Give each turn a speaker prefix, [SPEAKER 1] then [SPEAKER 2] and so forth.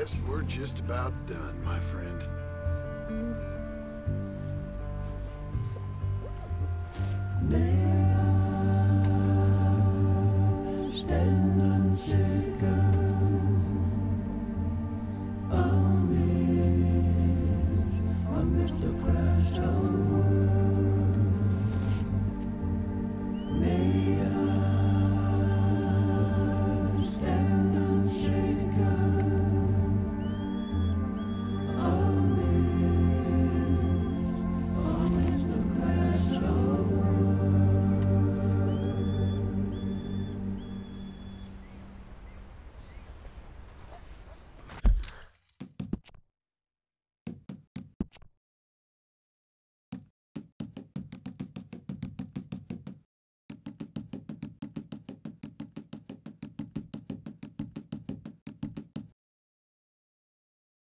[SPEAKER 1] Guess we're just about done, my friend.
[SPEAKER 2] Stell